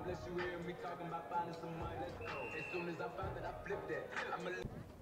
unless you hear me talking about finding some money. Let's go. As soon as I found that, I flipped that.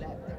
left.